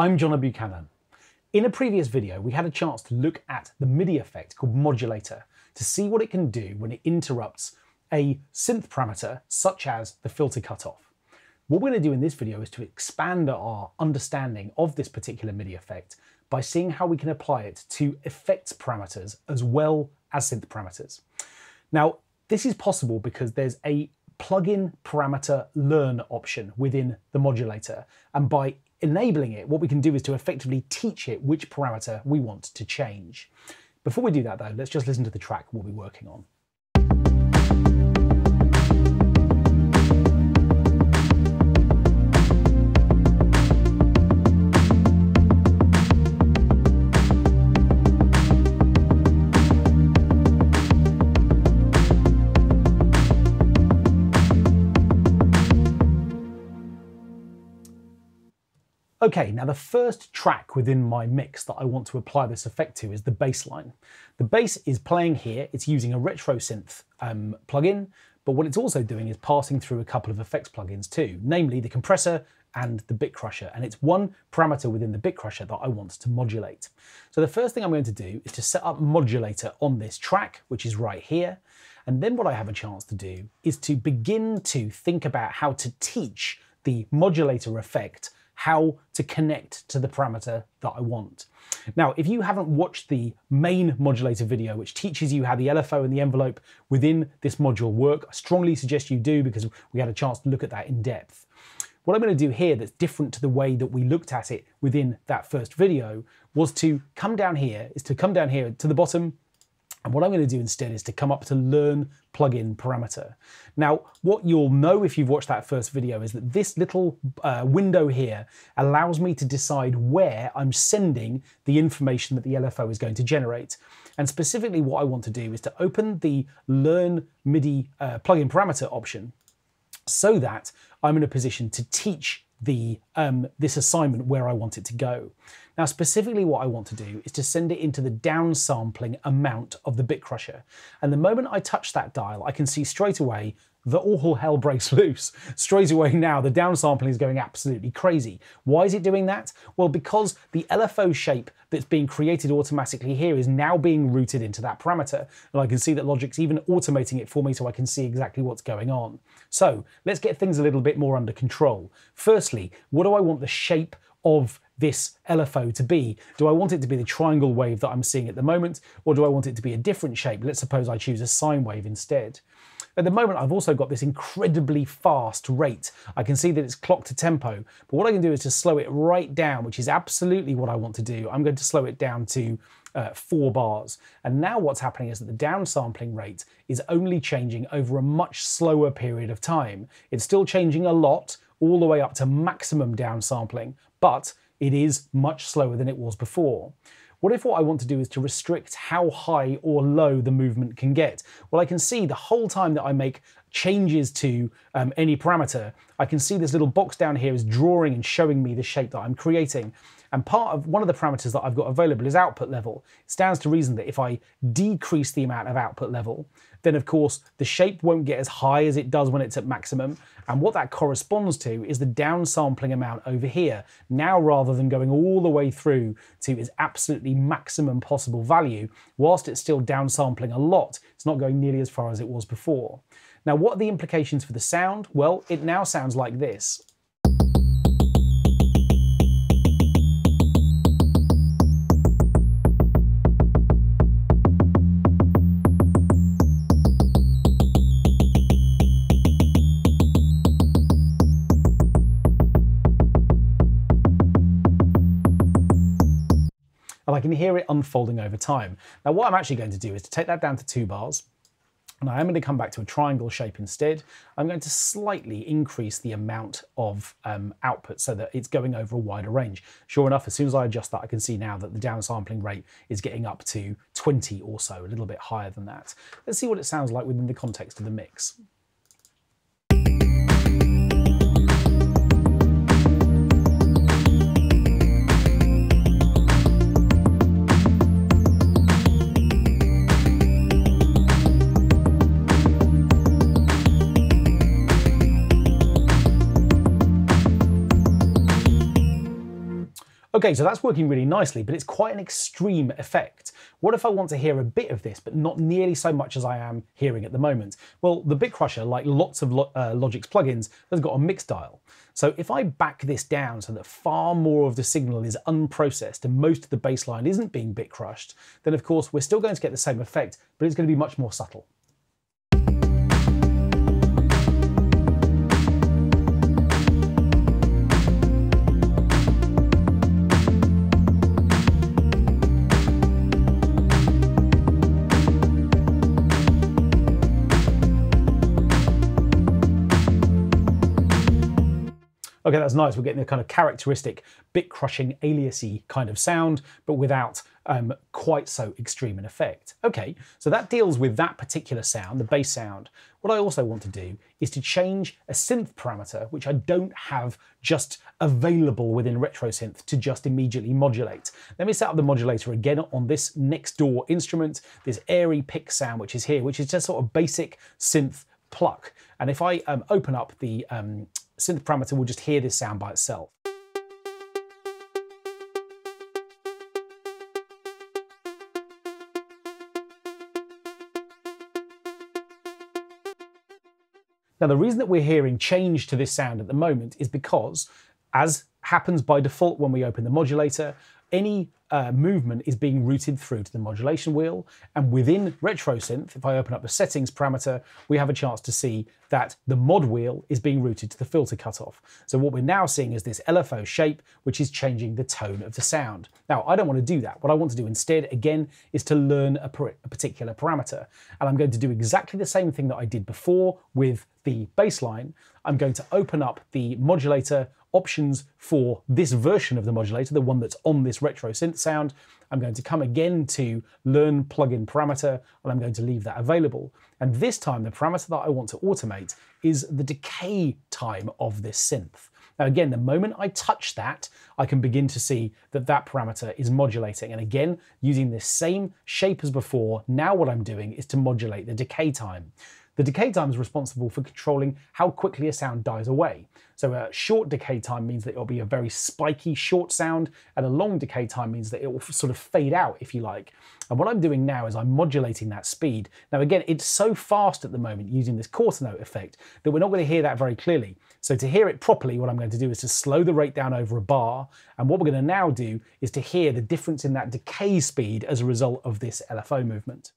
I'm Jonathan Buchanan. In a previous video, we had a chance to look at the MIDI effect called modulator to see what it can do when it interrupts a synth parameter such as the filter cutoff. What we're going to do in this video is to expand our understanding of this particular MIDI effect by seeing how we can apply it to effects parameters as well as synth parameters. Now, this is possible because there's a plugin parameter learn option within the modulator, and by enabling it, what we can do is to effectively teach it which parameter we want to change. Before we do that though, let's just listen to the track we'll be working on. Okay, now the first track within my mix that I want to apply this effect to is the bass line. The bass is playing here, it's using a retro synth um, plugin, but what it's also doing is passing through a couple of effects plugins too, namely the compressor and the bit crusher, and it's one parameter within the bit crusher that I want to modulate. So the first thing I'm going to do is to set up modulator on this track, which is right here, and then what I have a chance to do is to begin to think about how to teach the modulator effect how to connect to the parameter that I want. Now, if you haven't watched the main modulator video, which teaches you how the LFO and the envelope within this module work, I strongly suggest you do because we had a chance to look at that in depth. What I'm going to do here that's different to the way that we looked at it within that first video was to come down here, is to come down here to the bottom and what I'm going to do instead is to come up to learn plugin parameter. Now, what you'll know if you've watched that first video is that this little uh, window here allows me to decide where I'm sending the information that the LFO is going to generate. And specifically what I want to do is to open the learn MIDI uh, plugin parameter option so that I'm in a position to teach the um, this assignment where I want it to go. Now, specifically what I want to do is to send it into the downsampling amount of the bit crusher. And the moment I touch that dial, I can see straight away that all hell breaks loose. Straight away now, the downsampling is going absolutely crazy. Why is it doing that? Well, because the LFO shape that's being created automatically here is now being routed into that parameter. And I can see that Logic's even automating it for me so I can see exactly what's going on. So let's get things a little bit more under control. Firstly, what do I want the shape of this LFO to be? Do I want it to be the triangle wave that I'm seeing at the moment, or do I want it to be a different shape? Let's suppose I choose a sine wave instead. At the moment, I've also got this incredibly fast rate. I can see that it's clocked to tempo, but what I can do is to slow it right down, which is absolutely what I want to do. I'm going to slow it down to uh, four bars. And now what's happening is that the downsampling rate is only changing over a much slower period of time. It's still changing a lot, all the way up to maximum downsampling, but it is much slower than it was before. What if what I want to do is to restrict how high or low the movement can get? Well, I can see the whole time that I make changes to um, any parameter, I can see this little box down here is drawing and showing me the shape that I'm creating. And part of one of the parameters that I've got available is output level. It stands to reason that if I decrease the amount of output level, then of course the shape won't get as high as it does when it's at maximum. And what that corresponds to is the downsampling amount over here. Now, rather than going all the way through to its absolutely maximum possible value, whilst it's still downsampling a lot, it's not going nearly as far as it was before. Now, what are the implications for the sound? Well, it now sounds like this. I can hear it unfolding over time. Now what I'm actually going to do is to take that down to two bars, and I am going to come back to a triangle shape instead. I'm going to slightly increase the amount of um, output so that it's going over a wider range. Sure enough, as soon as I adjust that, I can see now that the downsampling rate is getting up to 20 or so, a little bit higher than that. Let's see what it sounds like within the context of the mix. Okay, so that's working really nicely, but it's quite an extreme effect. What if I want to hear a bit of this, but not nearly so much as I am hearing at the moment? Well, the Bit Crusher, like lots of uh, Logic's plugins, has got a mix dial. So if I back this down so that far more of the signal is unprocessed and most of the bassline isn't being bit crushed, then of course we're still going to get the same effect, but it's going to be much more subtle. Okay, that's nice. We're getting a kind of characteristic bit crushing aliasy kind of sound, but without um, quite so extreme an effect. Okay, so that deals with that particular sound, the bass sound. What I also want to do is to change a synth parameter, which I don't have just available within RetroSynth to just immediately modulate. Let me set up the modulator again on this next door instrument, this airy pick sound, which is here, which is just sort of basic synth pluck. And if I um, open up the um, synth parameter will just hear this sound by itself. Now, the reason that we're hearing change to this sound at the moment is because, as happens by default when we open the modulator, any uh, movement is being routed through to the modulation wheel. And within RetroSynth, if I open up the settings parameter, we have a chance to see that the mod wheel is being routed to the filter cutoff. So what we're now seeing is this LFO shape, which is changing the tone of the sound. Now, I don't want to do that. What I want to do instead, again, is to learn a, a particular parameter. And I'm going to do exactly the same thing that I did before with the bassline. I'm going to open up the modulator options for this version of the modulator, the one that's on this retro synth sound. I'm going to come again to learn plugin parameter, and I'm going to leave that available. And this time, the parameter that I want to automate is the decay time of this synth. Now again, the moment I touch that, I can begin to see that that parameter is modulating. And again, using this same shape as before, now what I'm doing is to modulate the decay time. The decay time is responsible for controlling how quickly a sound dies away. So a short decay time means that it'll be a very spiky short sound, and a long decay time means that it will sort of fade out, if you like. And what I'm doing now is I'm modulating that speed. Now again, it's so fast at the moment using this quarter note effect that we're not going to hear that very clearly. So to hear it properly, what I'm going to do is to slow the rate down over a bar. And what we're going to now do is to hear the difference in that decay speed as a result of this LFO movement.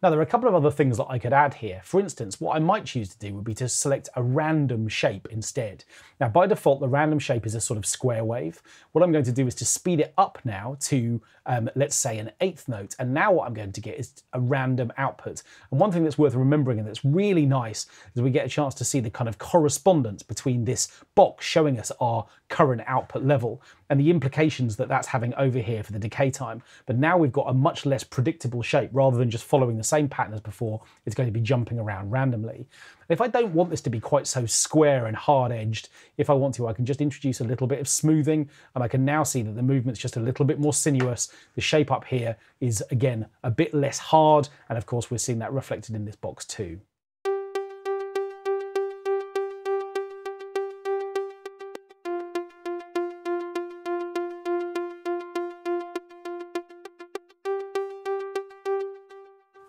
Now there are a couple of other things that I could add here. For instance, what I might choose to do would be to select a random shape instead. Now by default, the random shape is a sort of square wave. What I'm going to do is to speed it up now to, um, let's say an eighth note. And now what I'm going to get is a random output. And one thing that's worth remembering and that's really nice is we get a chance to see the kind of correspondence between this box showing us our current output level and the implications that that's having over here for the decay time. But now we've got a much less predictable shape rather than just following the same pattern as before, it's going to be jumping around randomly. If I don't want this to be quite so square and hard edged, if I want to, I can just introduce a little bit of smoothing and I can now see that the movement's just a little bit more sinuous. The shape up here is again a bit less hard. And of course, we're seeing that reflected in this box too.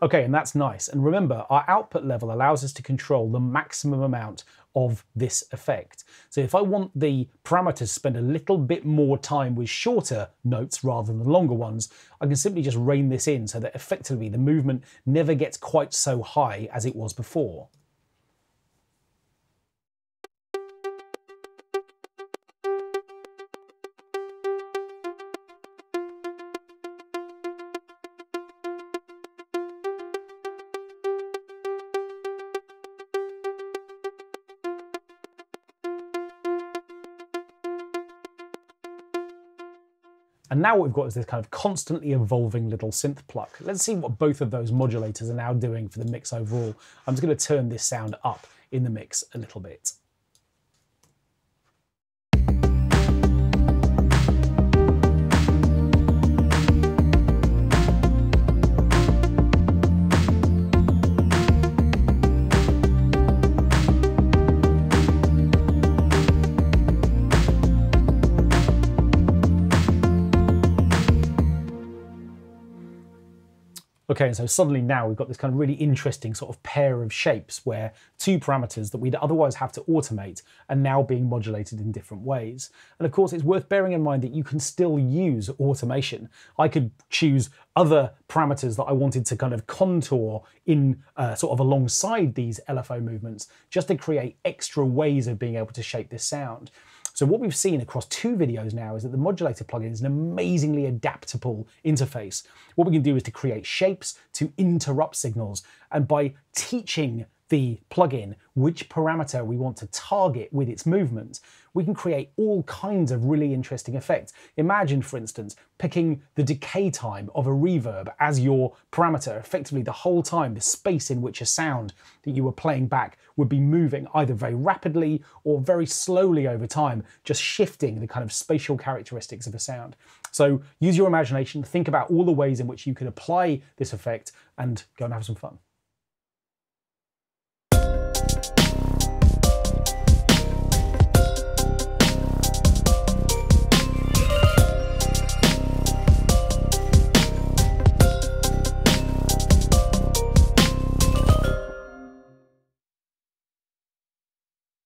Okay, and that's nice. And remember, our output level allows us to control the maximum amount of this effect. So if I want the parameters to spend a little bit more time with shorter notes rather than longer ones, I can simply just rein this in so that effectively the movement never gets quite so high as it was before. And now what we've got is this kind of constantly evolving little synth pluck. Let's see what both of those modulators are now doing for the mix overall. I'm just going to turn this sound up in the mix a little bit. Okay, and so suddenly now we've got this kind of really interesting sort of pair of shapes where two parameters that we'd otherwise have to automate are now being modulated in different ways. And of course, it's worth bearing in mind that you can still use automation. I could choose other parameters that I wanted to kind of contour in uh, sort of alongside these LFO movements just to create extra ways of being able to shape this sound. So what we've seen across two videos now is that the modulator plugin is an amazingly adaptable interface. What we can do is to create shapes to interrupt signals. And by teaching the plugin which parameter we want to target with its movement, we can create all kinds of really interesting effects. Imagine, for instance, picking the decay time of a reverb as your parameter, effectively the whole time, the space in which a sound that you were playing back would be moving either very rapidly or very slowly over time, just shifting the kind of spatial characteristics of a sound. So use your imagination, think about all the ways in which you could apply this effect and go and have some fun.